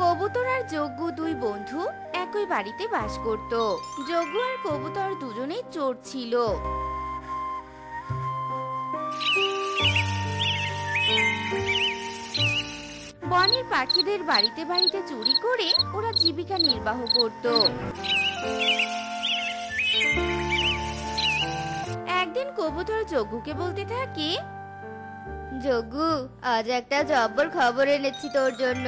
কবুতর আর যজ্ঞ দুই বন্ধু একই বাড়িতে বাস করত। যজ্ঞ আর কবুতর দুজনেই চোর ছিল। বনের পাখিদের বাড়িতে বাড়িতে চুরি করে ওরা জীবিকা নির্বাহ করত। একদিন কবুতর যজ্ঞকে বলতে থাকে, যজ্ঞ, আজ একটা জব্বর খবর এনেছি তোর জন্য।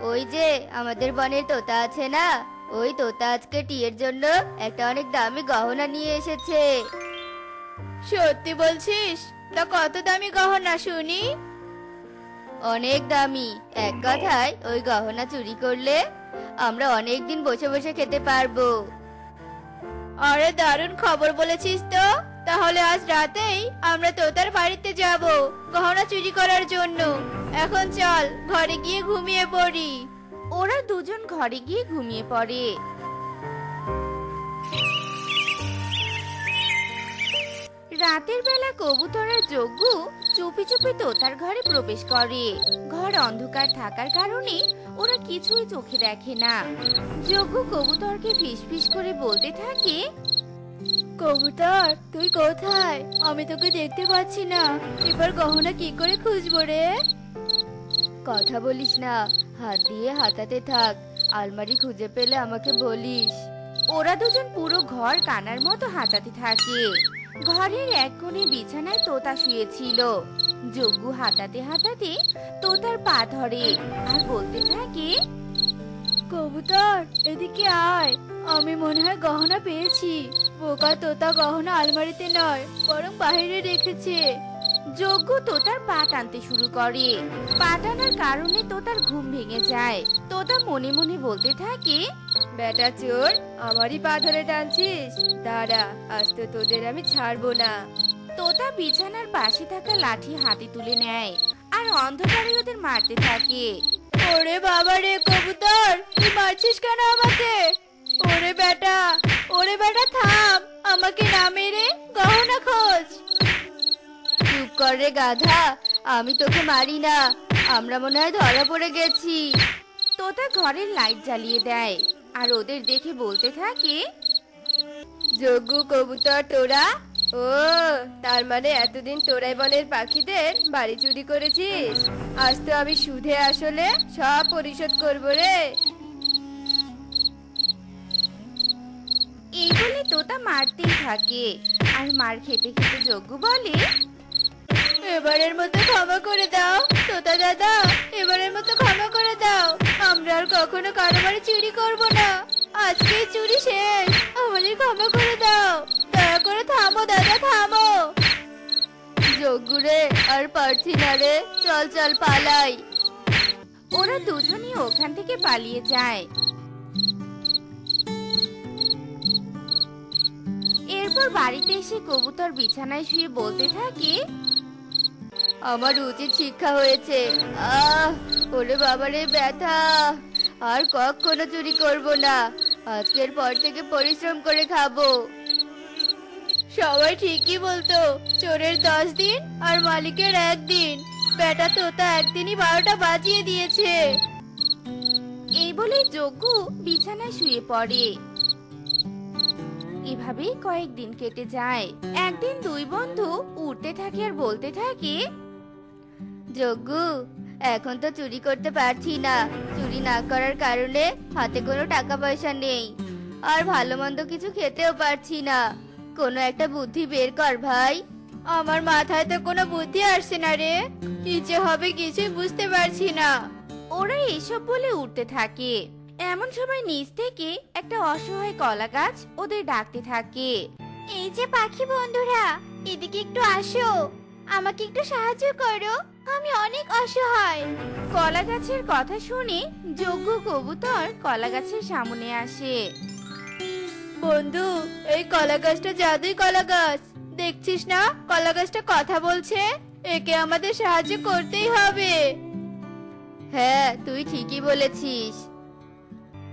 ওই যে আমাদের বনের তোতা আছে না? ওই তোতা আজকে টিয়ের জন্য একটা অনেক দামি গহনা নিয়ে এসেছে। সত্যি বলছিস? তা কত দামি গহনা শুনি? অনেক দামি। এক কথায় ওই গহনা চুরি করলে আমরা অনেক দিন বসে বসে খেতে পারব। আরে দারুণ খবর বলেছিস তো। তাহলে আজ রাতেই আমরা তোতার বাড়িতে যাব গহনা চুরি করার জন্য। এখন চল, ঘরে গিয়ে ঘুমিয়ে পড়ি। ওরা দুজন ঘরে গিয়ে ঘুমিয়ে পড়ে। রাতের বেলা কবুতরের যজ্ঞ চুপি চুপি তোতার ঘরে প্রবেশ করে। ঘর অন্ধকার থাকার কারণে ওরা কিছুই চোখে দেখে না। যজ্ঞ কবুতরকে ফিসফিস করে বলতে থাকে, কবুতর, তুই কোথায়? আমি তোকে দেখতে পাচ্ছি না। এবার গহনা কি করে খুঁজবো রে? কথা বলিস না। হাত দিয়ে হাতাতে থাক। আলমারি খুঁজে পেলে আমাকে বলিস। ওরা দুজন পুরো ঘর কানার মতো হাতাতে থাকে। ঘরের এক কোণে বিছানায় তোতা শুয়েছিল। যজ্ঞ হাতাতে হাতাতে তোতার পা ধরে আর বলতে থাকে কবুতর এদিকে আয়। আমি মনে হয় গহনা পেয়েছি। বোকা তোতা গহনা আলমারিতে নয় বরং বাইরে রেখেছে। যজ্ঞ তোতার পা টানতে শুরু করে। পা টানার কারণে তোতার ঘুম ভেঙে যায়। তোতা মনে মনে বলতে থাকে বেটা চোর আমারই পা ধরে টানছিস। দাঁড়া আজ তো তোদের আমি ছাড়বো না। তোতা বিছানার পাশে থাকা লাঠি হাতে তুলে নেয় আর অন্ধকারে ওদের মারতে থাকে। ওরে বাবা রে কবুতর তুই মারছিস কেন আমাকে? ওরে বেটা ওরে বেটা থাম আমাকে না মেরে গহনা খোঁজ। কর রে গাধা। আমি তোকে মারি না। আমরা মনে হয় ধরা পড়ে গেছি। তোতা ঘরের লাইট জ্বালিয়ে দেয় আর ওদের দেখে বলতে থাকে যজ্ঞ কবুতর তোরা? ও তার মানে এতদিন তোরাই বনের পাখিদের বাড়ি চুরি করেছিস? আজ তো আমি সুধে আসলে সব পরিশোধ করব রে। এই বলে তোতা মারতেই থাকে আর মার খেতে খেতে যজ্ঞ বলে এবারের মতো ক্ষমা করে দাও তোতা দাদা, এবারের মতো ক্ষমা করে দাও। আমরা আর কখনো কারও বাড়ি চুরি করব না। আজকে চুরি শেষ, আমাদের ক্ষমা করে দাও। দয়া করে থামো, দাদা, থামো। যজ্ঞ আর পারছি না রে, চল চল, পালাই। ওরা দুজনই ওখান থেকে পালিয়ে যায়। এরপর বাড়িতে এসে কবুতর বিছানায় শুয়ে বলতে থাকে আমার উচিত শিক্ষা হয়েছে। আহ, ওরে বাবারে, ব্যথা। আর কখনো চুরি করব না। আজকের পর থেকে পরিশ্রম করে খাব। সবাই ঠিকই বলতো, চোরের দশ দিন আর মালিকের একদিন। বেটা তোতা একদিনই বারোটা বাজিয়ে দিয়েছে। এই বলে যজ্ঞ বিছানায় শুয়ে পড়ে। এভাবেই কয়েকদিন কেটে যায়। একদিন দুই বন্ধু উঠতে থাকে আর বলতে থাকে যজ্ঞ এখন তো চুরি করতে পারছি না। চুরি না করার কারণে হাতে কোনো টাকা পয়সা নেই। আর ভালো মন্দ কিছু খেতেও পারছি না। কোনো একটা বুদ্ধি বের কর ভাই। আমার মাথায় তো কোনো বুদ্ধি আসছে না রে। কি যে হবে কিছুই বুঝতে পারছি না। ওরা এসব বলে উঠতে থাকে। এমন সময় নিচ থেকে একটা অসহায় কলা গাছ ওদের ডাকতে থাকে। এই যে পাখি বন্ধুরা, এদিকে একটু আসো। আমাকে একটু সাহায্য করো। আমি অনেক অসহায়। কলা গাছের কথা শুনে যজ্ঞ কবুতর কলা গাছের সামনে আসে। বন্ধু এই কলা গাছটা জাদুই কলা গাছ দেখছিস না কলা গাছটা কথা বলছে? একে আমাদের সাহায্য করতেই হবে। হ্যাঁ তুই ঠিকই বলেছিস।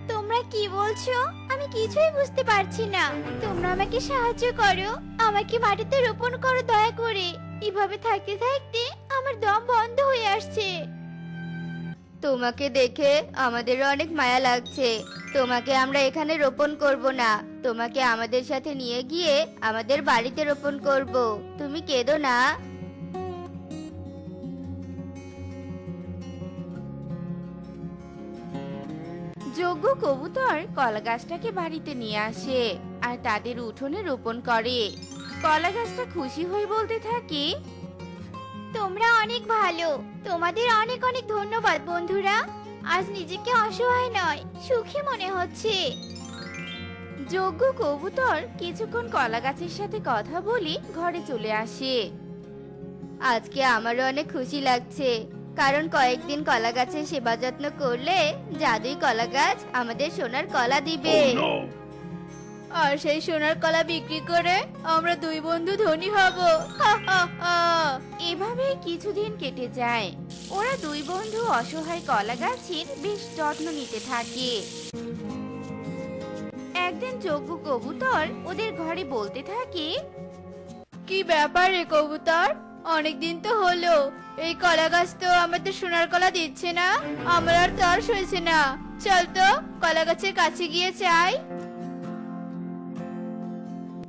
তোমরা কি বলছো? আমি কিছুই বুঝতে পারছি না। তোমরা আমাকে সাহায্য করো। আমাকে মাটিতে রোপণ করো দয়া করে। এভাবে থাকতে থাকতে আমার দম বন্ধ হয়ে আসছে। তোমাকে দেখে আমাদেরও অনেক মায়া লাগছে। তোমাকে আমরা এখানে রোপণ করব না। তোমাকে আমাদের সাথে নিয়ে গিয়ে আমাদের বাড়িতে রোপণ করব। তুমি কেঁদো না। যজ্ঞ কবুতর কলা গাছটাকে বাড়িতে নিয়ে আসে আর তাদের উঠোনে রোপণ করে। কলা গাছটা খুশি হয়ে বলতে থাকে? তোমরা অনেক ভালো। তোমাদের অনেক অনেক ধন্যবাদ বন্ধুরা। আজ নিজেকে অসহায় নয় সুখী মনে হচ্ছে। যোগ্য কবুতর কিছুক্ষণ কলা গাছের সাথে কথা বলে ঘরে চলে আসে। আজকে আমারও অনেক খুশি লাগছে কারণ কয়েকদিন কলা গাছের সেবা যত্ন করলে জাদুই কলা গাছ আমাদের সোনার কলা দিবে। আর সেই সোনার কলা বিক্রি করে আমরা দুই বন্ধু ধনী হব। এভাবে কিছুদিন কেটে যায়। ওরা দুই বন্ধু অসহায় কলা গাছের বেশ যত্ন নিতে থাকে। একদিন যজ্ঞ কবুতর ওদের ঘরে বলতে থাকে কি ব্যাপার রে কবুতর? অনেকদিন তো হলো। এই কলা গাছ তো আমাদের সোনার কলা দিচ্ছে না। আমার আর তর্স হয়েছে না। চল তো কলা গাছের কাছে গিয়ে চাই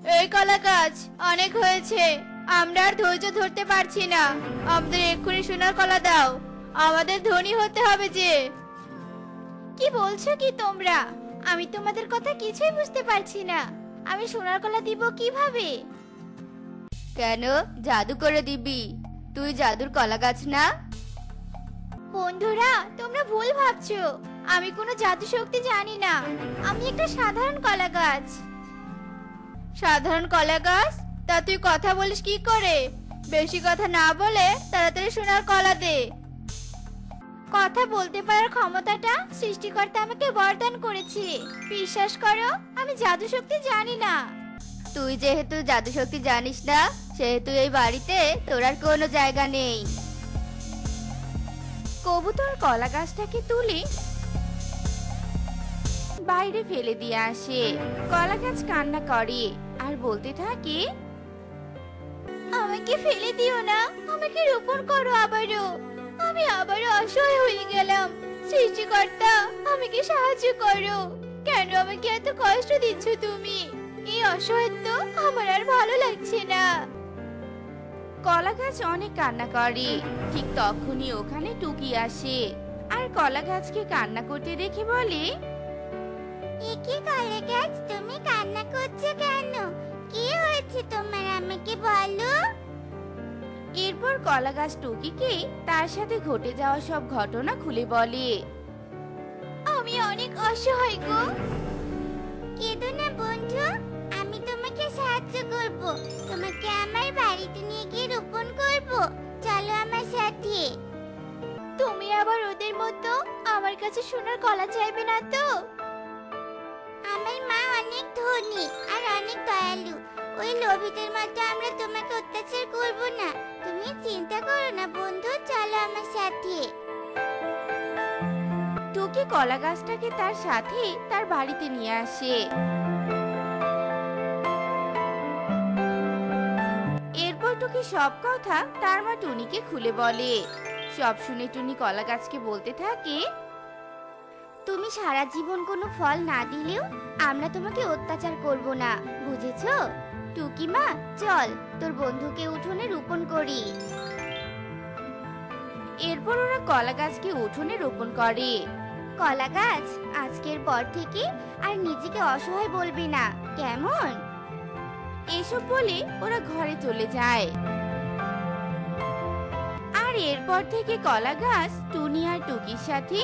এই কলা গাছ অনেক হয়েছে। আমরা আর ধৈর্য ধরতে পারছি না। আমাদের এক্ষুনি সোনার কলা দাও। আমাদের ধনী হতে হবে যে। কি বলছো কি তোমরা? আমি তোমাদের কথা কিছুই বুঝতে পারছি না। আমি সোনার কলা দিব কীভাবে? কেন? জাদু করে দিবি। তুই জাদুর কলা গাছ না? বন্ধুরা তোমরা ভুল ভাবছ। আমি কোনো জাদু শক্তি জানি না। আমি একটা সাধারণ কলা গাছ সাধারণ কলা গাছ তা তুই কথা বলিস কি করে? বেশি কথা না বলে তাড়াতাড়ি সোনার কলা দে। কথা বলতে পারার ক্ষমতাটা সৃষ্টিকর্তা আমাকে বরদান করেছে। বিশ্বাস করো, আমি জাদু শক্তি জানি না। তুই যেহেতু জাদু শক্তি জানিস না, সেহেতু এই বাড়িতে তোর আর কোনো জায়গা নেই। কবুতর কলা গাছটাকে তুলে বাইরে ফেলে দিয়ে আসে। কলা গাছ কান্না করে। আর বলতে থাকে, আমাকে ফেলে দিও না। আমাকে রোপণ করো আবারও। আমি আবারও অসহায় হয়ে গেলাম। সৃষ্টিকর্তা, আমাকে সাহায্য করো। কেন আমাকে এত কষ্ট দিচ্ছ তুমি? এই অসহায়ত্ব আমার আর ভালো লাগছে না। কলা গাছ অনেক কান্না করে। ঠিক তখনই ওখানে টুকি আসে। আর কলা গাছকে কান্না করতে দেখে বলে একে কলা গাছ তুমি কান্না করছ কেন? কি হয়েছে তোমার আমাকে বলো? এরপর কলা গাছ টুকিকে তার সাথে ঘটে যাওয়া সব ঘটনা খুলে বলে। আমি অনেক অসহায় গো। কেঁদো না বন্ধু আমি তোমাকে সাহায্য করব। তোমাকে আমার বাড়িতে নিয়ে গিয়ে রোপণ করব। চলো আমার সাথে। তুমি আবার ওদের মতো আমার কাছে সোনার কলা চাইবে না তো? আমার মা অনেক ধনী আর অনেক দয়ালু। ওই লোভীদের মতো আমরা তোমাকে অত্যাচার করব না। তুমি চিন্তা করো না বন্ধু, চলো আমার সাথে। টুকি কলা গাছটাকে তার সাথে তার বাড়িতে নিয়ে আসে। এরপর টুকি সব কথা তার মা টুনিকে খুলে বলে। সব শুনে টুনি কলা গাছকে বলতে থাকে তুমি সারা জীবন কোনো ফল না দিলেও আমরা তোমাকে অত্যাচার করব না, বুঝেছ? টুকি মা, চল, তোর বন্ধুকে উঠোনে রোপণ করি। এরপর ওরা কলা গাছকে উঠোনে রোপণ করে। কলা গাছ আজকের পর থেকে আর নিজেকে অসহায় বলবি না, কেমন? এসব বলে ওরা ঘরে চলে যায়। আর এরপর থেকে কলা গাছ টুনি আর টুকির সাথে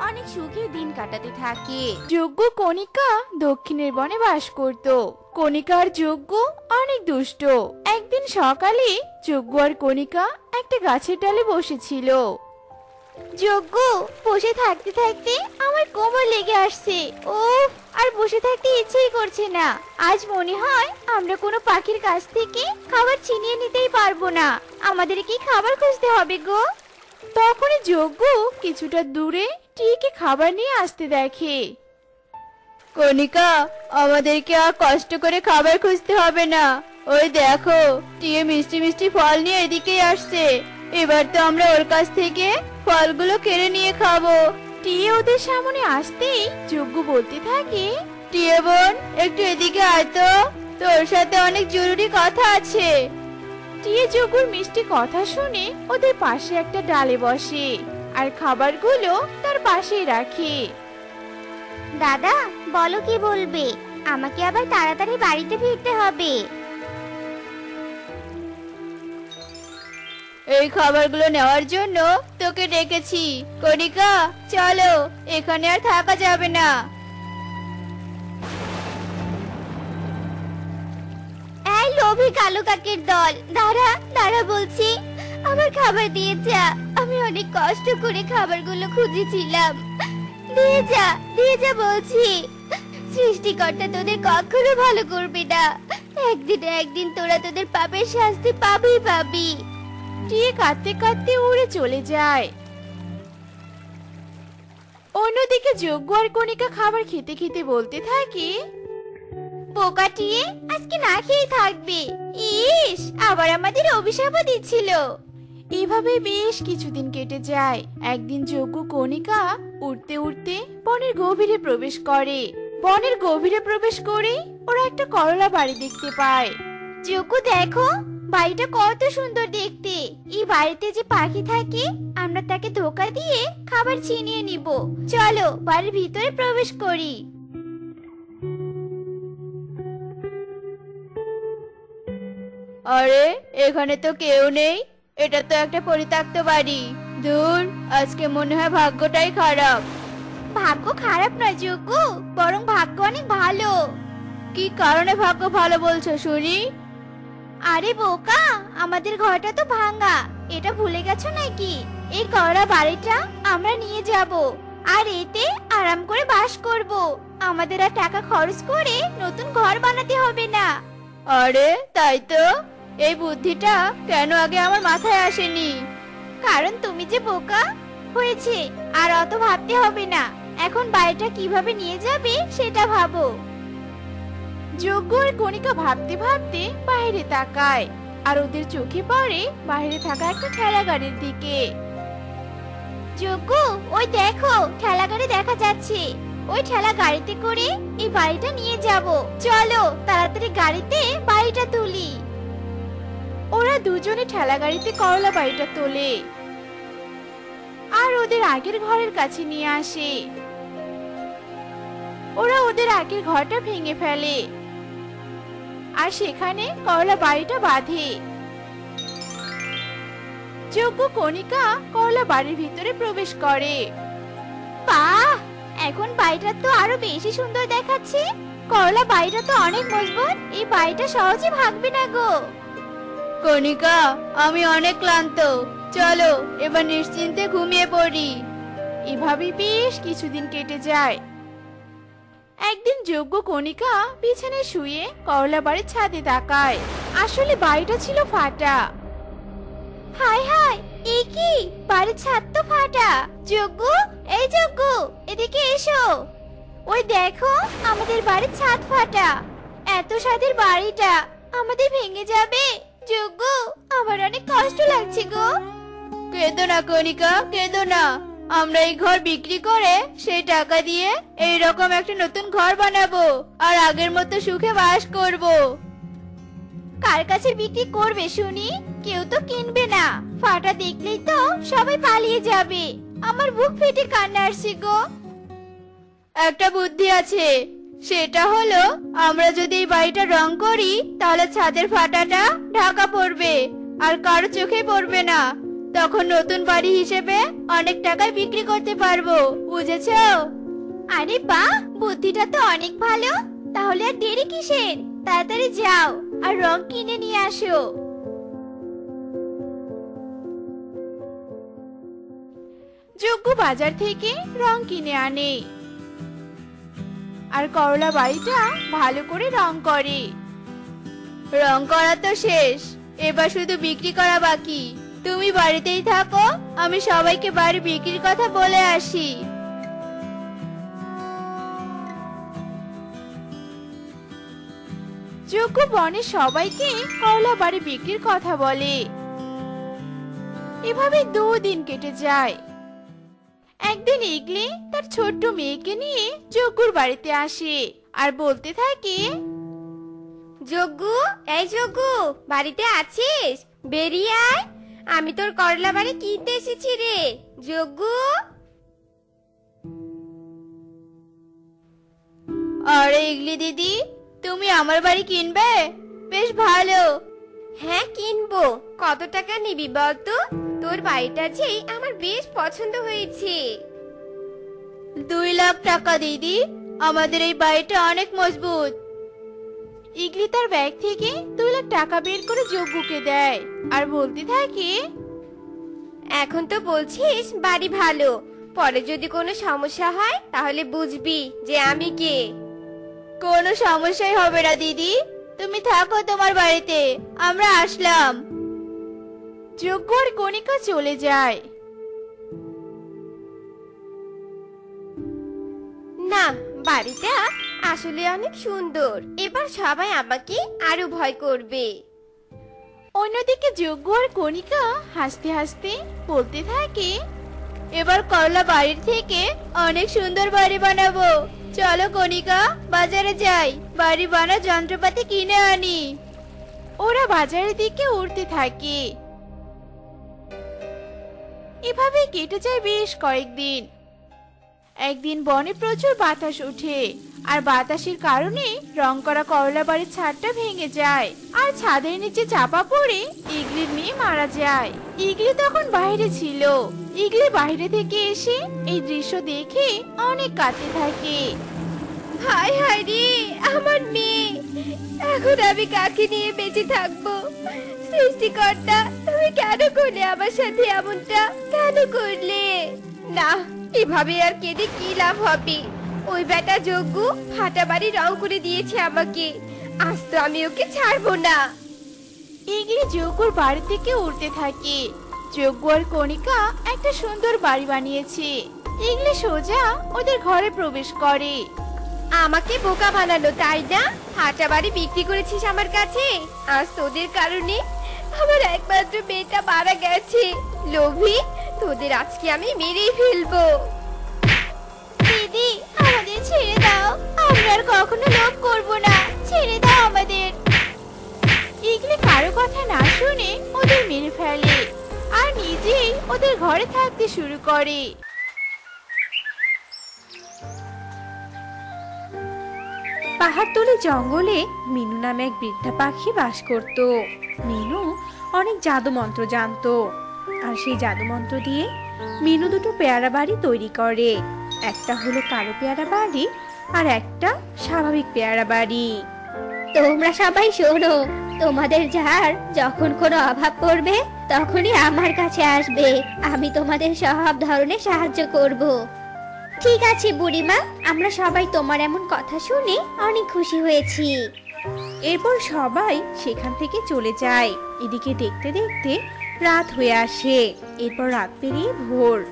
অনেক সুখে দিন কাটাতে থাকে। যজ্ঞ কণিকা দক্ষিণের বনে বাস করত। কণিকার যজ্ঞ অনেক দুষ্ট। একদিন সকালে যজ্ঞ আর কণিকা একটা গাছের ডালে বসেছিল। যজ্ঞ, বসে থাকতে থাকতে আমার কোমর লেগে আসছে। ও আর বসে থাকতে ইচ্ছেই করছে না। আজ মনে হয় আমরা কোনো পাখির কাছ থেকে খাবার ছিনিয়ে নিতেই পারব না। আমাদের কি খাবার খুঁজতে হবে গো? তখনই যজ্ঞ কিছুটা দূরে টিকে খাবার নিয়ে আসতে দেখে। কণিকা, আমাদেরকে আর কষ্ট করে খাবার খুঁজতে হবে না। ওই দেখো, টিয়ে মিষ্টি মিষ্টি ফল নিয়ে এদিকেই আসছে। এবার তো আমরা ওর কাছ থেকে ফলগুলো কেড়ে নিয়ে খাব। টিয়ে ওদের সামনে আসতেই যজ্ঞ বলতে থাকে, টিয়ে বোন, একটু এদিকে আয় তো। তোর সাথে অনেক জরুরি কথা আছে। টিয়ে যজ্ঞর মিষ্টি কথা শুনে ওদের পাশে একটা ডালে বসে। আর খাবারগুলো তার পাশেই রাখে। দাদা বলো কি বলবে? আমাকে আবার তাড়াতাড়ি বাড়িতে ফিরতে হবে। এই খাবারগুলো নেওয়ার জন্য তোকে ডেকেছি। কনিকা চলো এখানে আর থাকা যাবে না। এই লোভী কালো কাকের দল। দাঁড়া দাঁড়া বলছি। আমার খাবার দিয়ে যা। আমি অনেক কষ্ট করে খাবারগুলো খুঁজেছিলাম। দিয়ে যা দিয়ে যা বলছি। সৃষ্টিকর্তা তোদের কখনো ভালো করবে না। একদিন একদিন তোরা তোদের পাপের শাস্তি পাবেই পাবি। টিয়ে কাঁদতে কাঁদতে উড়ে চলে যায়। অন্যদিকে যজ্ঞ আর কণিকা খাবার খেতে খেতে বলতে থাকে বোকাটিয়ে আজকে না খেয়ে থাকবে। ইস আবার আমাদের অভিশাপও দিচ্ছিল। এভাবে বেশ কিছুদিন কেটে যায়। একদিন যজ্ঞ কণিকা উঠতে উঠতে বনের গভীরে প্রবেশ করে। বনের গভীরে প্রবেশ করে ওরা একটা করলা বাড়ি দেখতে পায়। চোখু দেখো, বাড়িটা কত সুন্দর দেখতে। এই বাড়িতে যে পাখি থাকে, আমরা তাকে ধোকা দিয়ে খাবার ছিনিয়ে নিব। চলো, বাড়ির ভিতরে প্রবেশ করি। আরে, এখানে তো কেউ নেই। এটা তো একটা পরিত্যক্ত বাড়ি। দূর আজকে মনে হয় ভাগ্যটাই খারাপ। ভাগ্য খারাপ নয় যোগ্য বরং ভাগ্য অনেক ভালো। কি কারণে ভাগ্য ভালো বলছো শুনি আরে বোকা আমাদের ঘরটা তো ভাঙা। এটা ভুলে গেছো নাকি? এই কড়া বাড়িটা আমরা নিয়ে যাব। আর এতে আরাম করে বাস করব। আমাদের আর টাকা খরচ করে নতুন ঘর বানাতে হবে না। আরে তাই তো। এই বুদ্ধিটা কেন আগে আমার মাথায় আসেনি? কারণ তুমি যে বোকা হয়েছে, আর অত ভাবতে হবে না। এখন বাড়িটা কীভাবে নিয়ে যাবে, সেটা ভাবো। যজ্ঞ আর কণিকা ভাবতে ভাবতে বাইরে তাকায়, আর ওদের চোখে পড়ে বাইরে থাকা একটা ঠেলা গাড়ির দিকে। যজ্ঞ, ওই দেখো ঠেলা গাড়ি দেখা যাচ্ছে। ওই ঠেলা গাড়িতে করে এই বাড়িটা নিয়ে যাব। চলো, তাড়াতাড়ি গাড়িতে বাড়িটা তুলি। ওরা দুজনে ঠেলা গাড়িতে করলা বাড়িটা তোলে। আর ওদের আগের ঘরের কাছে নিয়ে আসে। ওরা ওদের আগের ঘরটা ভেঙে ফেলে। আর সেখানে করলা বাড়িটা বাঁধে। যোগ্য কণিকা করলা বাড়ির ভিতরে প্রবেশ করে। বাহ! এখন বাড়িটা তো আরও বেশি সুন্দর দেখাচ্ছে। করলা বাড়িটা তো অনেক মজবুত। এই বাড়িটা সহজে ভাঙবে না গো। কণিকা, আমি অনেক ক্লান্ত। চলো, এবার নিশ্চিন্তে ঘুমিয়ে পড়ি। এভাবে বেশ কিছুদিন কেটে যায়। একদিন যোগ্য কণিকা বিছানায় শুয়ে করলা বাড়ির ছাদে তাকায়। আসলে বাড়িটা ছিল ফাটা। হায় হায় এ কি? বাড়ির ছাদ তো ফাটা। যজ্ঞ এই যজ্ঞ এদিকে এসো। ওই দেখো, আমাদের বাড়ির ছাদ ফাটা। এত সাদের বাড়িটা, আমাদের ভেঙে যাবে। যজ্ঞ আমার অনেক কষ্ট লাগছে গো। কেঁদো না কণিকা কেঁদো না। আমরা এই ঘর বিক্রি করে সেই টাকা দিয়ে এই রকম একটা নতুন ঘর বানাবো আর আগের মতো সুখে বাস করব। কার কাছে বিক্রি করবে শুনি? কেউ তো কিনবে না। ফাটা দেখলেই তো সবাই পালিয়ে যাবে। আমার বুক ফেটে কান্না আসছে গো। একটা বুদ্ধি আছে। সেটা হলো আমরা যদি এই বাড়িটা রং করি তাহলে ছাদের ফাটাটা ঢাকা পড়বে আর কারও চোখে পড়বে না। তখন নতুন বাড়ি হিসেবে অনেক টাকায় বিক্রি করতে পারব বুঝেছ? আরে বাহ বুদ্ধিটা তো অনেক ভালো। তাহলে আর দেরি কিসের? তাড়াতাড়ি যাও আর রং কিনে নিয়ে আসো। যোগ্য বাজার থেকে রং কিনে আনে। আর করলা বাড়িটা ভালো করে রং করে। রং করা তো শেষ, এবার শুধু বিক্রি করা বাকি। তুমি বাড়িতেই থাকো, আমি সবাইকে বাড়ি বিক্রির কথা বলে আসি। যোগ্য বনে সবাইকে করলা বাড়ি বিক্রির কথা বলে। এভাবে দুদিন কেটে যায়। একদিন ইগলি তার ছোট্ট মেয়েকে নিয়ে যজ্ঞুর বাড়িতে আসে আর বলতে থাকে যজ্ঞু এই যজ্ঞু বাড়িতে আছিস? বেরিয়ে আয়। আমি তোর করলা বাড়ি কিনতে এসেছি রে। যজ্ঞু। আরে ইগলি দিদি তুমি আমার বাড়ি কিনবে? বেশ ভালো। হ্যাঁ কিনবো। কত টাকা নিবি বলতো? তোর বাড়িটা যে আমার বেশ পছন্দ হয়েছে। দুই লাখ টাকা দিদি। আমাদের এই বাড়িটা অনেক মজবুত। ইগলি তার ব্যাগ থেকে দুই লাখ টাকা বের করে যজ্ঞকে দেয়। আর বলতে থাকে এখন তো বলছিস বাড়ি ভালো। পরে যদি কোনো সমস্যা হয় তাহলে বুঝবি যে আমি কে। কোনো সমস্যাই হবে না দিদি। তুমি থাকো তোমার বাড়িতে আমরা আসলাম। যজ্ঞ আর কণিকা চলে যায়। না বাড়িটা আসলে অনেক সুন্দর। এবার সবাই আমাকে আরও ভয় করবে। অন্যদিকে যজ্ঞ আর কণিকা হাসতে হাসতে বলতে থাকে এবার করলা বাড়ির থেকে অনেক সুন্দর বাড়ি বানাবো। চলো কণিকা, বাজারে যাই। বাড়ি বানা যন্ত্রপাতি কিনে আনি। ওরা বাজারের দিকে উঠতে থাকে। এভাবে কেটে যায় বেশ কয়েকদিন। একদিন বনে প্রচুর বাতাস ওঠে, আর বাতাসের কারণে রং করা করলা বাড়ির ছাদটা ভেঙে যায়। আর ছাদের নিচে চাপা পড়ে ইগলির মেয়ে মারা যায়। ইগলি তখন বাইরে ছিল। ইগলি বাইরে থেকে এসে এই দৃশ্য দেখে অনেক কাঁদতে থাকে। হাই হাই রে আমার মেয়ে। এখন আমি কাকে নিয়ে বেঁচে থাকব? সৃষ্টিকর্তা তুমি কেন করলে আমার সাথে এমনটা? কেন করলে? না এভাবে আর কেঁদে কি লাভ হবে? ওই বেটা যজ্ঞ ফাটা বাড়ি রং করে দিয়েছে আমাকে। আজ তো আমি ওকে ছাড়বো না। ইগলি যজ্ঞর বাড়ি থেকে উঠতে থাকে। যজ্ঞ আর কণিকা একটা সুন্দর বাড়ি বানিয়েছে। ইগলি সোজা ওদের ঘরে প্রবেশ করে। আমাকে বোকা বানালো, তাই না? হাঁটা বাড়ি বিক্রি করেছিস আমার কাছে? আজ তোদের কারণে আমার একমাত্র মেয়েটা মারা গেছে। লোভী, তোদের আজকে আমি মেরেই ফেলব। দিদি, আমাদের ছেড়ে দাও। আমরা আর কখনো লোভ করব না। ছেড়ে দাও আমাদের। ইগলি কারও কথা না শুনে ওদের মেরে ফেলে। আর নিজেই ওদের ঘরে থাকতে শুরু করে। পাহাড়তলি জঙ্গলে মিনু নামে এক বৃদ্ধা পাখি বাস করত। মিনু অনেক জাদু মন্ত্র জানতো। আর সেই জাদু মন্ত্র দিয়ে মিনু দুটো পেয়ারা বাড়ি তৈরি করে। একটা হলো কালো পেয়ারা বাড়ি আর একটা স্বাভাবিক পেয়ারা বাড়ি। তোমরা সবাই শোনো, তোমাদের যার যখন কোনো অভাব পড়বে তখনই আমার কাছে আসবে। আমি তোমাদের সব ধরনের সাহায্য করব। ঠিক আছে, বুড়িমা। আমরা সবাই তোমার এমন কথা শুনে অনেক খুশি হয়েছি। এরপর সবাই সেখান থেকে চলে যায়। এদিকে দেখতে দেখতে রাত হয়ে আসে। এরপর রাত পেরিয়ে ভোর।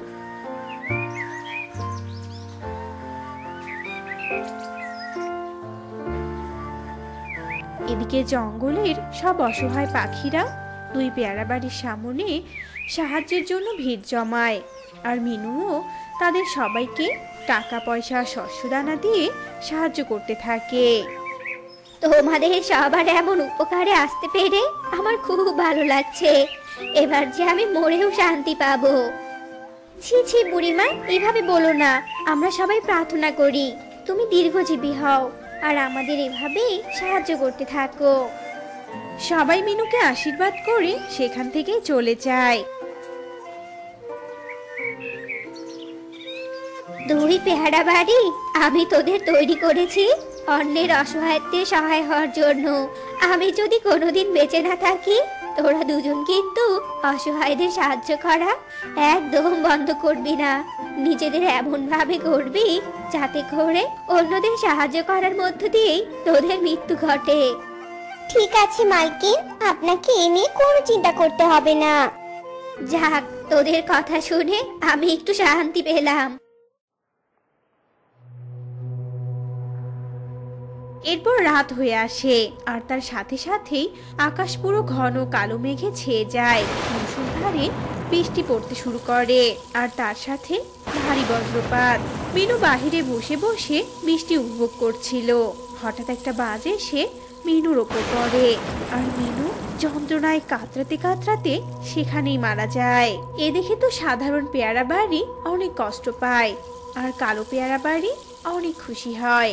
এদিকে জঙ্গলের সব অসহায় পাখিরা দুই পেয়ারা বাড়ির সামনে সাহায্যের জন্য ভিড় জমায়। আর মিনুও তাদের সবাইকে টাকা, পয়সা, শস্যদানা দিয়ে সাহায্য করতে থাকে। তোমাদের সবার এমন উপকারে আসতে পেরে আমার খুব ভালো লাগছে। এবার যে আমি মরেও শান্তি পাবো। ছি ছি, বুড়িমা, এভাবে বলো না। আমরা সবাই প্রার্থনা করি, তুমি দীর্ঘজীবী হও, আর আমাদের এভাবেই সাহায্য করতে থাকো। সবাই মিনুকে আশীর্বাদ করে সেখান থেকে চলে যায়। দুই পেহারা বাড়ি, আমি তোদের তৈরি করেছি অন্যের অসহায়ত্বে সহায় হওয়ার জন্য। আমি যদি কোনোদিন বেঁচে না থাকি, তোরা দুজন কিন্তু অসহায়দের সাহায্য করা একদম বন্ধ করবি না। নিজেদের এমন ভাবে করবি যাতে করে অন্যদের সাহায্য করার মধ্য দিয়েই তোদের মৃত্যু ঘটে। ঠিক আছে, মালকিন। আপনাকে এ নিয়ে কোনো চিন্তা করতে হবে না। যাক, তোদের কথা শুনে আমি একটু শান্তি পেলাম। এরপর রাত হয়ে আসে, আর তার সাথে সাথেই আকাশ পুরো ঘন কালো মেঘে ছেয়ে যায়। মুসুলধারে বৃষ্টি পড়তে শুরু করে, আর তার সাথে ভারী বজ্রপাত। মিনু বাহিরে বসে বসে বৃষ্টি উপভোগ করছিল। হঠাৎ একটা বাজে এসে মিনুর ওপর পড়ে। আর মিনু যন্ত্রণায় কাতরাতে কাতরাতে সেখানেই মারা যায়। এ দেখে তো সাধারণ পেয়ারা বাড়ি অনেক কষ্ট পায় আর কালো পেয়ারা বাড়ি অনেক খুশি হয়।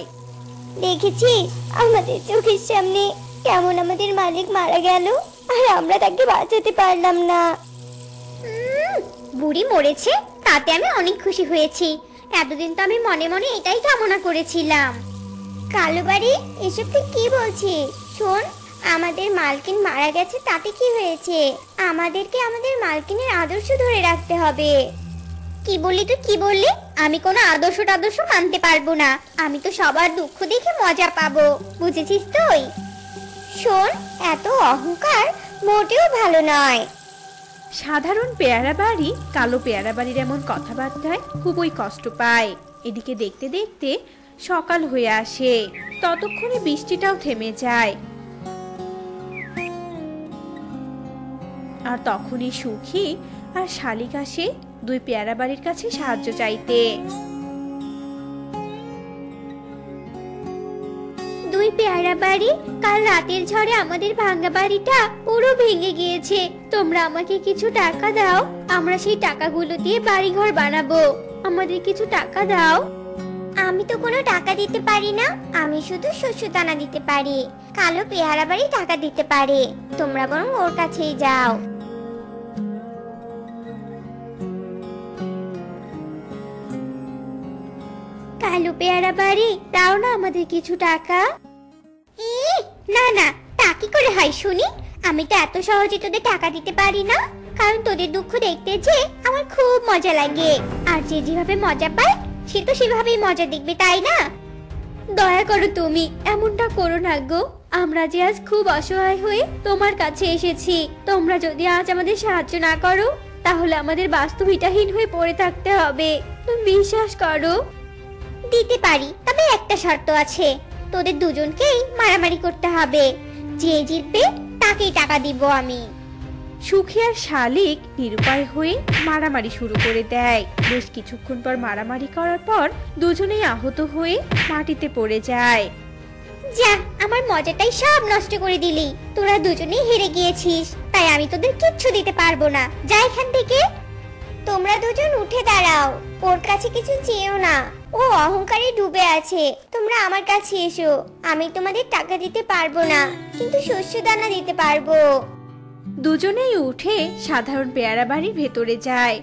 দেখেছি আমাদের চোখের সামনে কেমন আমাদের মালিক মারা গেল আর আমরা তাকে বাঁচাতে পারলাম না। বুড়ি মরেছে তাতে আমি অনেক খুশি হয়েছি। এতদিন তো আমি মনে মনে এটাই কামনা করেছিলাম। কালো বাড়ি এসব তুই কি বলছিস? শোন আমাদের মালকিন মারা গেছে তাতে কি হয়েছে? আমাদেরকে আমাদের মালকিনের আদর্শ ধরে রাখতে হবে। কি বললি তুই? কি বললি? আমি কোনো আদর্শ টাদর্শ মানতে পারব না। আমি তো সবার দুঃখ দেখে মজা পাবো। বুঝেছিস তুই? শোন এত অহংকার মোটেও ভালো নয়। সাধারণ পেয়ারা বাড়ি কালো পেয়ারা বাড়ির এমন কথাবার্তায় খুবই কষ্ট পায়। এদিকে দেখতে দেখতে সকাল হয়ে আসে। ততক্ষণে বৃষ্টিটাও থেমে যায়। আর তখনই সুখী আর শালিক আসে দুই পেয়ারা বাড়ির কাছে সাহায্য চাইতে। দুই পেয়ারা বাড়ি? কাল রাতের ঝড়ে আমাদের ভাঙা বাড়িটা পুরো ভেঙে গিয়েছে। তোমরা আমাকে কিছু টাকা দাও, আমরা সেই টাকাগুলো দিয়ে বাড়ি ঘর বানাবো। আমাদের কিছু টাকা দাও। আমি তো কোনো টাকা দিতে পারি না আমি শুধু শস্য দানা দিতে পারি। কালো পেয়ারা বাড়ি টাকা দিতে পারে তোমরা বরং ওর কাছেই যাও। কালো পেয়ারা বাড়ি দাও না আমাদের কিছু টাকা। ই, না না তা কি করে হয় শুনি? আমি তো এত সহজে তোদের টাকা দিতে পারি না কারণ তোদের দুঃখ দেখতে যে আমার খুব মজা লাগে। আর যে যেভাবে মজা পায় সে তো সেভাবেই মজা দেখবে, তাই না? দয়া করো তুমি, এমনটা করো না গো। আমরা যে আজ খুব অসহায় হয়ে তোমার কাছে এসেছি, তোমরা যদি আজ আমাদের সাহায্য না করো, তাহলে আমাদের বাস্তবিতাহীন হয়ে পড়ে থাকতে হবে। তুমি বিশ্বাস করো। দিতে পারি, তবে একটা শর্ত আছে। তোদের দুজনকেই মারামারি করতে হবে। যে জিতবে, তাকেই টাকা দিব আমি। সুখী আর শালিক নিরুপায় হয়ে মারামারি শুরু করে দেয়। বেশ কিছুক্ষণ পর মারামারি করার পর দুজনেই আহত হয়ে মাটিতে পড়ে যায়। যা, আমার মজাটাই সব নষ্ট করে দিলি। তোরা দুজনেই হেরে গিয়েছিস, তাই আমি তোদের কিচ্ছু দিতে পারব না। যা এখান থেকে। তোমরা দুজন উঠে দাঁড়াও, ওর কাছে কিছু চেয়েও না। ও অহংকারে ডুবে আছে, তোমরা আমার কাছে এসো। আমি তোমাদের টাকা দিতে পারব না, কিন্তু শস্য দানা দিতে পারব। দুজনেই উঠে সাধারণ পেয়ারা বাড়ির ভেতরে যায়।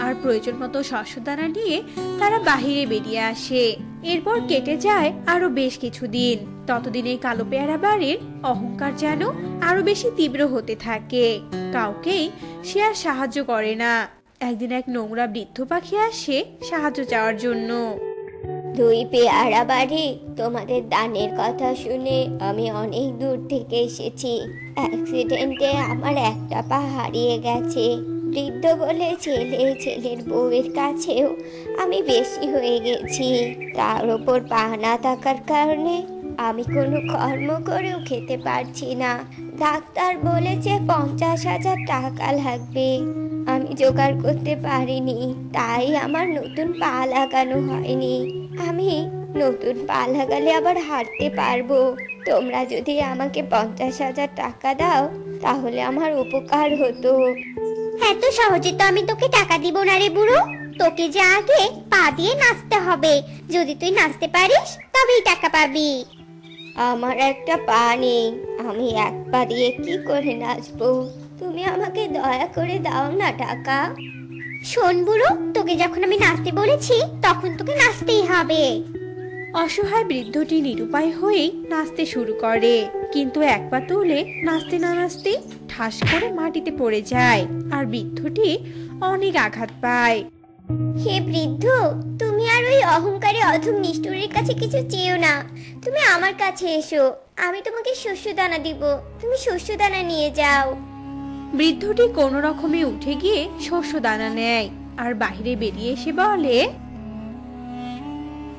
আর প্রয়োজন মতো শস্যদানা নিয়ে তারা বাহিরে বেরিয়ে আসে। এরপর কেটে যায় আরও বেশ কিছুদিন। ততদিনে কালো পেয়ারা বাড়ির অহংকার যেন আরও বেশি তীব্র হতে থাকে। কাউকেই সে আর সাহায্য করে না। একদিন এক নোংরা বৃদ্ধ পাখি আসে সাহায্য চাওয়ার জন্য। দুই পেয়ারা বাড়ি। তোমাদের দানের কথা শুনে আমি অনেক দূর থেকে এসেছি। অ্যাক্সিডেন্টে আমার একটা পা হারিয়ে গেছে। বৃদ্ধ বলে ছেলে, ছেলের বউয়ের কাছেও আমি বেশি হয়ে গেছি। তার ওপর পা না থাকার কারণে আমি কোনো কর্ম করেও খেতে পারছি না। ডাক্তার বলেছে পঞ্চাশ হাজার টাকা লাগবে। আমি জোগাড় করতে পারিনি, তাই আমার নতুন পা লাগানো হয়নি। আমি নতুন পা লাগালে আবার হাঁটতে পারব। তোমরা যদি আমাকে পঞ্চাশ হাজার টাকা দাও, তাহলে আমার উপকার হতো। এত সহজে তো আমি তোকে টাকা দিব না রে বুড়ো। তোকে যে আগে পা দিয়ে নাচতে হবে। যদি তুই নাচতে পারিস, তবেই টাকা পাবি। আমার একটা পা নেই। আমি এক পা দিয়ে কি করে নাচবো? তুমি আমাকে দয়া করে দাও না টাকা। শোন বুড়ো তোকে যখন আমি নাচতে বলেছি তখন তোকে নাচতেই হবে। অসহায় বৃদ্ধটি নিরুপায় হয়েই নাচতে শুরু করে। কিন্তু এক পা তুলে নাচতে না নাচতে ঠাস করে মাটিতে পড়ে যায় আর বৃদ্ধটি অনেক আঘাত পায়। হে বৃদ্ধ তুমি আর ওই অহংকারী অধম নিষ্ঠুরের কাছে কিছু চেয়েও না। তুমি আমার কাছে এসো আমি তোমাকে শস্য দানা দিব। তুমি শস্য দানা নিয়ে যাও। বৃদ্ধটি কোনো রকমে উঠে গিয়ে শস্য দানা নেয় আর বাইরে বেরিয়ে এসে বলে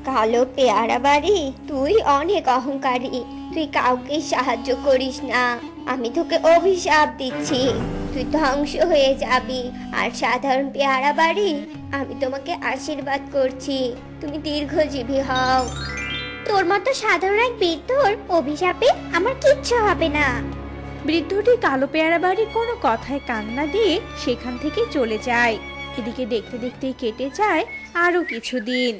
কালো পেয়ারা বাড়ি তুই অনেক অহংকারী। তুই কাউকে সাহায্য করিস না। আমি তোকে অভিশাপ দিচ্ছি। তুই ধ্বংস হয়ে যাবি। আর সাধারণ পেয়ারা বাড়ি, আমি তোমাকে আশীর্বাদ করছি। তুমি দীর্ঘজীবী হও। তোর মতো সাধারণ এক বৃদ্ধর অভিশাপে আমার কিচ্ছু হবে না। বৃদ্ধটি কালো পেয়ারা বাড়ির কোনো কথায় কান্না দিয়ে সেখান থেকে চলে যায়। এদিকে দেখতে দেখতেই কেটে যায় আরও কিছুদিন।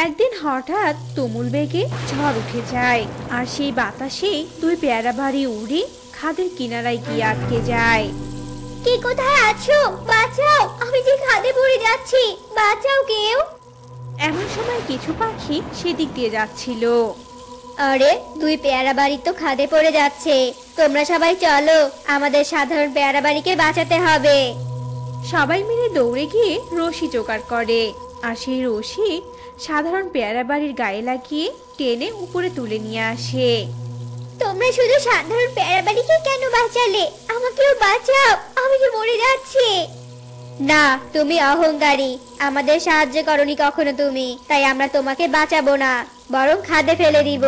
একদিন হঠাৎ তুমুল বেগে ঝড় উঠে যায় আর সেই বাতাসে দুই পেয়ারা বাড়ি উড়ে খাদের কিনারায় গিয়ে আটকে যায়। কে কোথায় আছো? বাঁচাও! আমি যে খাদে পড়ে যাচ্ছি বাঁচাও কেউ! এমন সময় কিছু পাখি সেদিক দিয়ে যাচ্ছিল। আরে দুই পেয়ারা বাড়ি তো খাদে পড়ে যাচ্ছে। তোমরা সবাই চলো আমাদের সাধারণ পেয়ারা বাড়িকে বাঁচাতে হবে। সবাই মিলে দৌড়ে গিয়ে রশি জোগাড় করে আর সেই রশি সাধারণ পেয়ারা বাড়ির গায়ে লাগিয়ে টেনে উপরে তুলে নিয়ে আসে। তোমরা শুধু সাধারণ পেয়ারা বাড়িকে কেন বাঁচালে? আমাকেও বাঁচাও আমি যে মরে যাচ্ছি। না তুমি অহংকারী। আমাদের সাহায্য করনি কখনো তুমি তাই আমরা তোমাকে বাঁচাবো না বরং খাদে ফেলে দিব।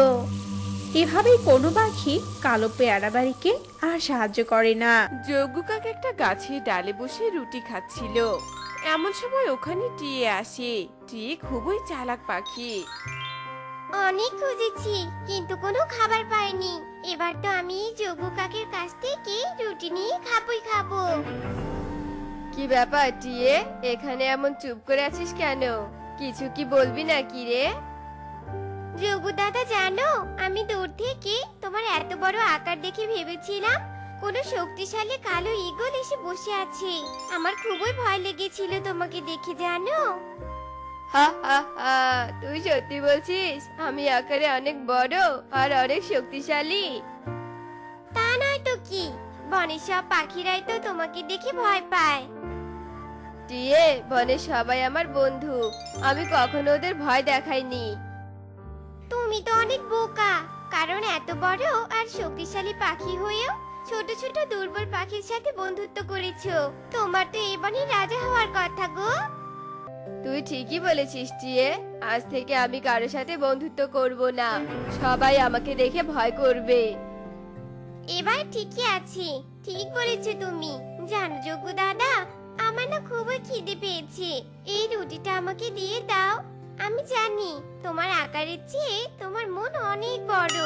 এভাবেই কোনো পাখি কালো পেয়ারা বাড়িকে আর সাহায্য করে না। যজ্ঞ কাক একটা গাছের ডালে বসে রুটি খাচ্ছিল। এমন সময় ওখানে টিয়ে আসে। টিয়ে খুবই চালাক পাখি। অনেক খুঁজেছি কিন্তু কোনো খাবার পাইনি। এবার তো আমি যোগু কাকের কাছ থেকে রুটি নিয়ে খাবই খাব। কি ব্যাপার টিয়ে? এখানে এমন চুপ করে আছিস কেন? কিছু কি বলবি না কি রে? যোগু দাদা জানো আমি দূর থেকে তোমার এত বড় আকার দেখে ভেবেছিলাম। কোনো শক্তিশালী কালো ঈগল এসে বসে আছে। আমার খুবই ভয় লেগেছিল তোমাকে দেখে জানো? হা হা হা তুই সত্যি বলছিস? আমি আকারে অনেক বড় আর অনেক শক্তিশালী। তা নয় তো কি? বনের সব পাখিরাই তো তোমাকে দেখে ভয় পায়। টিয়ে বনে সবাই আমার বন্ধু। আমি কখনো ওদের ভয় দেখাইনি। তুমি তো অনেক বোকা। কারণ এত বড় আর শক্তিশালী পাখি হয়েও ছোট ছোট দুর্বল পাখির সাথে বন্ধুত্ব করেছ। তোমার তো এই বনের রাজা হওয়ার কথা গো। তুই ঠিকই বলেছিস টিয়ে। আজ থেকে আমি কারোর সাথে বন্ধুত্ব করব না। সবাই আমাকে দেখে ভয় করবে। এবার ঠিকই আছে। ঠিক বলেছ তুমি। জানো যোগ্য দাদা আমার না খুবই খিদে পেয়েছে। এই রুটিটা আমাকে দিয়ে দাও। আমি জানি তোমার আকারের চেয়ে তোমার মন অনেক বড়।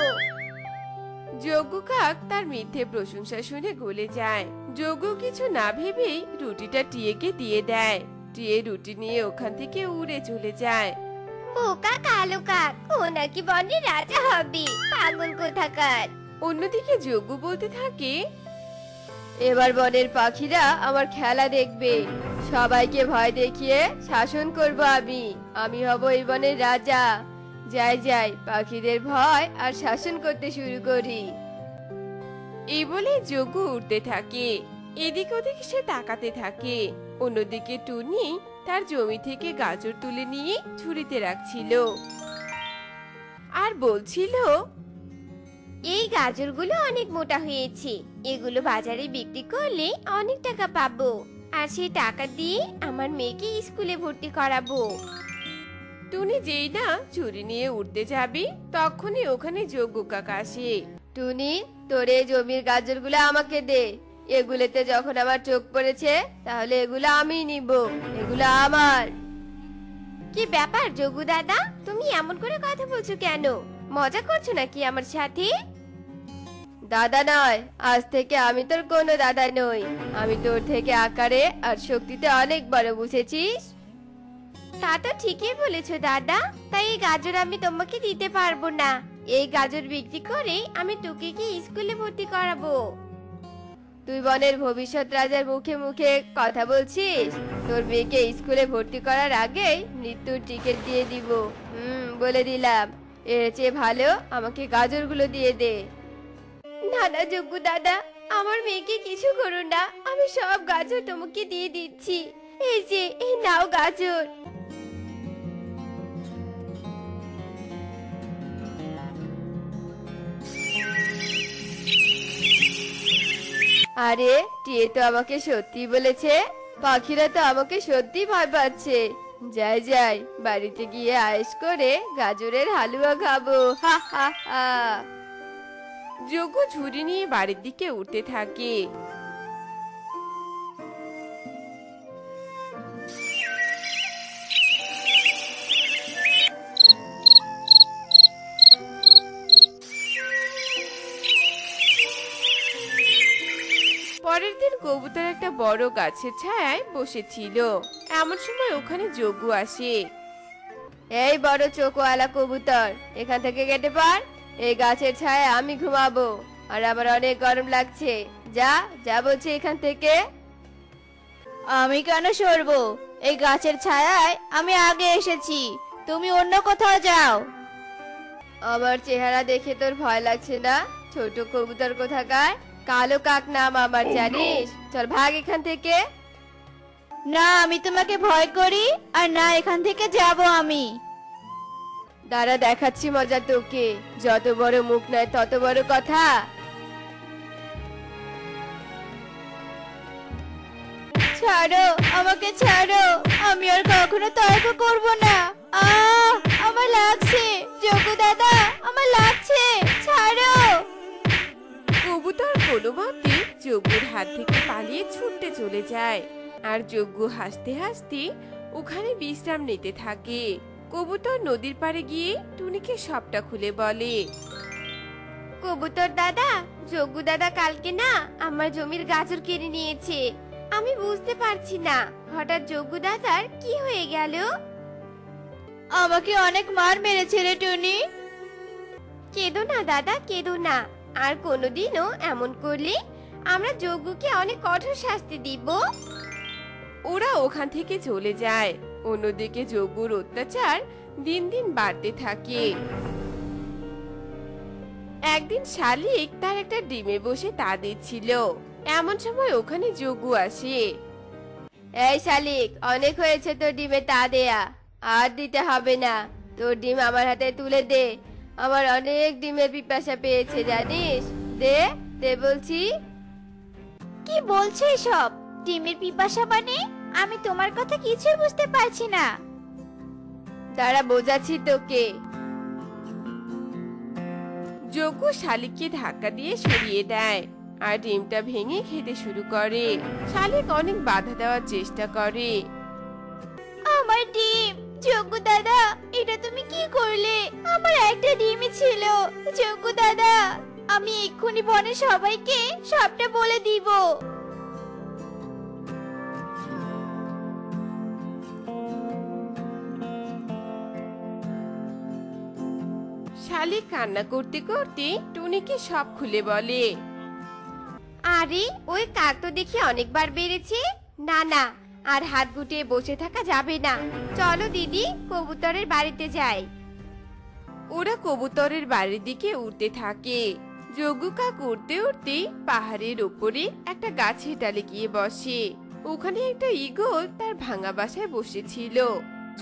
যজ্ঞ কাক তার মিথ্যে প্রশংসা শুনে গলে যায়। যজ্ঞ কিছু না ভেবেই রুটিটা টিয়েকে দিয়ে দেয়। টিয়ে রুটি নিয়ে ওখান থেকে উড়ে চলে যায়। বোকা কালো কাক ও নাকি বনের রাজা হবে পাগল কোথাকার? অন্যদিকে যজ্ঞ বলতে থাকে এবার বনের পাখিরা আমার খেলা দেখবে। সবাইকে ভয় দেখিয়ে শাসন করব আমি। আমি হব এই বনের রাজা। যাই যাই, পাখিদের ভয় আর শাসন করতে শুরু করি। এই বলে যজ্ঞ উঠতে থাকে। এদিক ওদিক সে তাকাতে থাকে। অন্যদিকে টুনি তার জমি থেকে গাজর তুলে নিয়ে ঝুড়িতে রাখছিল। আর বলছিল এই গাজরগুলো অনেক মোটা হয়েছে। এগুলো বাজারে বিক্রি করলে অনেক টাকা পাবো। আর সেই টাকা দিয়ে আমার মেয়েকে স্কুলে ভর্তি করাবো। টুনি যেই না ঝুড়ি নিয়ে উঠতে যাবি তখনই ওখানে যোগ্য কাকা আসে। টুনি তোর এই জমির গাজরগুলো আমাকে দে। এগুলোতে যখন আমার চোখ পড়েছে তাহলে এগুলো আমি নিব। এগুলো আমার। কি ব্যাপার যোগু দাদা? তুমি এমন করে কথা বলছো কেন? মজা করছ নাকি আমার সাথে? দাদা নয় আজ থেকে আমি তোর কোনো দাদা নই। আমি তোর থেকে আকারে আর শক্তিতে অনেক বড় বুঝেছিস? তা তো ঠিকই বলেছ দাদা। তাই এই গাজর আমি তোমাকে দিতে পারব না। এই গাজর বিক্রি করে আমি তোকে কি স্কুলে ভর্তি করাবো? তুই বনের ভবিষ্যৎ রাজার মুখে মুখে কথা বলছিস? তোর মেয়েকে স্কুলে ভর্তি করার আগেই মৃত্যুর টিকিট দিয়ে দিব। হুম বলে দিলাম। এর চেয়ে ভালো আমাকে গাজরগুলো দিয়ে দে। না যোগ্য দাদা, আমার মেয়েকে কিছু করো না। আমি সব গাজর তোমাকে দিয়ে দিচ্ছি। এই যে, এই নাও গাজর। আরে, টিয়ে তো আমাকে সত্যি বলেছে। পাখিরা তো আমাকে সত্যি ভয় পাচ্ছে যাই যাই, বাড়িতে গিয়ে আয়েস করে গাজরের হালুয়া খাব। হা হা হা। যজ্ঞ ঝুড়ি নিয়ে বাড়ির দিকে উঠতে থাকে। পরের দিন কবুতর একটা বড় গাছের ছায়ায় বসেছিল। এমন সময় ওখানে যজ্ঞ আসে। এই বড় চোখওয়ালা কবুতর, এখান থেকে কেটে পার। এই গাছের ছায়া আমি ঘুমাবো আর আমার অনেক গরম লাগছে। যা যা বলছি এখান থেকে। আমি কেন সরবো? এই গাছের ছায়ায় আমি আগে এসেছি। তুমি অন্য কোথাও যাও। আমার চেহারা দেখে তোর ভয় লাগছে না? ছোট কবুতর কোথাকার? কালো কাক নাম আমার জানিস? চল ভাগ এখান থেকে। না আমি তোমাকে ভয় করি আর না এখান থেকে যাব আমি। দাঁড়া দেখাচ্ছি মজা তোকে। যত বড় মুখ নয়, তত বড় কথা। ছাড়ো, আমাকে ছাড়ো। আমি আর কখনো তর্ক করব না। আমার লাগছে। যোগু দাদা, আমার লাগছে। ছাড়ো। কবুতর কোনো মতে যজ্ঞর হাত থেকে পালিয়ে ছুটতে চলে যায়। আর যজ্ঞ হাসতে হাসতে ওখানে বিশ্রাম নিতে থাকে। কবুতর নদীর পাড়ে গিয়ে টুনিকে সবটা খুলে বলে কবুতর দাদা যোগ্য দাদা কালকে না আমার জমির গাজর কেড়ে নিয়েছে। আমি বুঝতে পারছি না হঠাৎ যোগ্য দাদার কি হয়ে গেল? আমাকে অনেক মার মেরেছে রে টুনি। কেঁদো না দাদা কেঁদো না। আর কোনোদিনও এমন করলে আমরা যজ্ঞকে অনেক কঠোর শাস্তি দিব। ওরা ওখান থেকে চলে যায়। অন্যদিকে যজ্ঞর অত্যাচার দিন দিন বাড়তে থাকে। একদিন শালিক তার একটা ডিমে বসে তা দিচ্ছিল এমন সময় ওখানে যজ্ঞ আসে। এই শালিক, অনেক হয়েছে তোর ডিমে তা দেয়া। আর দিতে হবে না। তোর ডিম আমার হাতে তুলে দে। আমার অনেক ডিমের পিপাসা পেয়েছে, জানিস? দে দে বলছি। কি বলছে এসব? ডিমের পিপাসা মানে? আমি তোমার কথা কিছুই বুঝতে পারছি না। দাঁড়া বোঝাচ্ছি তোকে। যজ্ঞ শালিককে ধাক্কা দিয়ে সরিয়ে দেয় আর ডিমটা ভেঙে খেতে শুরু করে। শালিক অনেক বাধা দেওয়ার চেষ্টা করে। আমার ডিম যোগ্য দাদা এটা তুমি কি করলে? আমার একটা ডিমই ছিল। যোগ্য দাদা আমি এক্ষুনি বনে সবাইকে সবটা বলে দিব। শালিক কান্না করতে করতে টুনিকে সব খুলে বলে আরে ওই কাক তো দেখি অনেকবার বেড়েছে। না না আর হাত গুটিয়ে বসে থাকা যাবে না। চলো দিদি কবুতরের বাড়িতে যাই। ওরা কবুতরের বাড়ির দিকে উঠতে থাকে। যজ্ঞ কাক উঠতে উঠতে পাহাড়ের ওপরে একটা গাছের ডালে গিয়ে বসে। ওখানে একটা ঈগল তার ভাঙা বাসায় বসেছিল।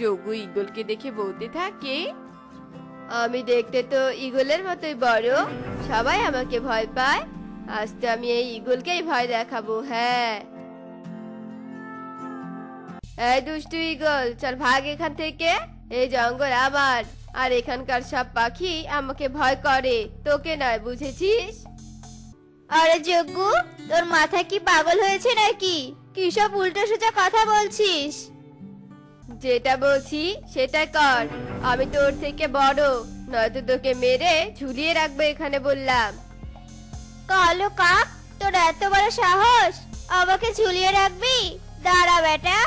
যজ্ঞ ঈগলকে দেখে বলতে থাকে আমি দেখতে তো ইগলের মতোই বড়। সবাই আমাকে ভয় পায়। আজ তো আমি এই ইগলকেই ভয় দেখাবো হ্যাঁ। এই দুষ্টু ইগল চল ভাগ এখান থেকে। এই জঙ্গল আমার আর এখানকার সব পাখি আমাকে ভয় করে। তোকে নয়, বুঝেছিস? আরে যজ্ঞ তোর মাথা কি পাগল হয়েছে নাকি? কি সব উল্টো সোজা কথা বলছিস? যেটা বলছি সেটা কর। আমি তোর থেকে বড় নয়তো তোকে মেরে ঝুলিয়ে রাখব এখানে বললাম। কালো কাক তোর এত বড় সাহস? আমাকে ঝুলিয়ে রাখবি? দাঁড়া বেটা।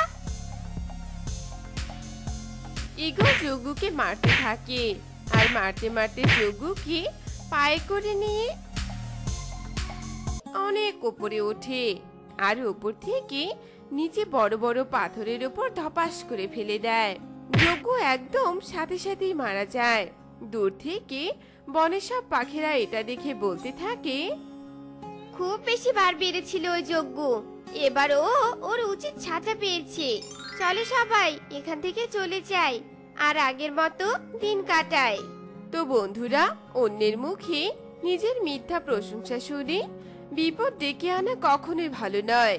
যজ্ঞকে মারতে থাকে। আর মারতে মারতে যজ্ঞকে পায়ে করে নিয়ে অনেক উপরে ওঠে। আর উপর থেকে নিচে বড় বড় পাথরের উপর ধপাস করে ফেলে দেয়। যজ্ঞ একদম সাথে সাথেই মারা যায়। দূর থেকে বনের সব পাখিরা এটা দেখে বলতে থাকে খুব বেশি বার বেড়েছিল ওই যজ্ঞ। এবার ও ওর উচিত ছাঁচা পেয়েছে। চলো সবাই এখান থেকে চলে যাই। আর আগের মতো দিন কাটাই। তো বন্ধুরা অন্যের মুখে নিজের মিথ্যা প্রশংসা শুনে বিপদ ডেকে আনা কখনোই ভালো নয়।